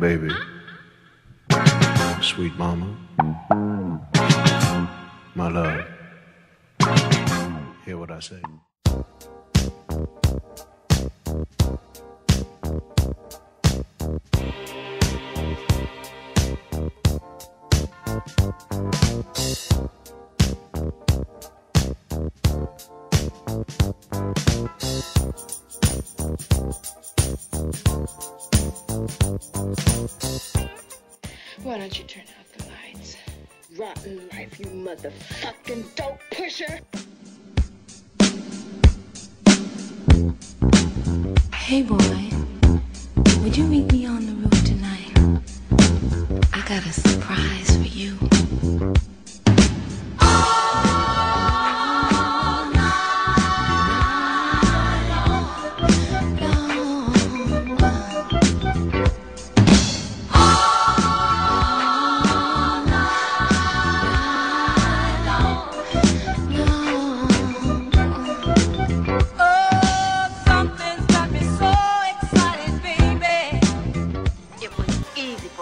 baby, sweet mama, my love. Hear what I say? Why don't you turn out the lights? Rotten life, you motherfucking dope pusher! Hey boy, would you meet me on the roof tonight? I got a surprise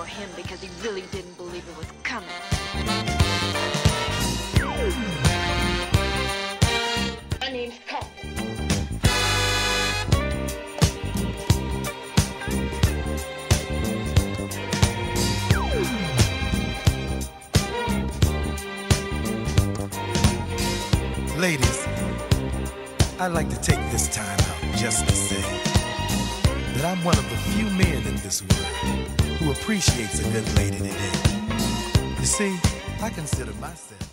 for him because he really didn't believe it was coming. My name's Coffin. Ladies, I'd like to take this time out just to say that I'm one of the few men in this world who appreciates a good lady today. You see, I consider myself.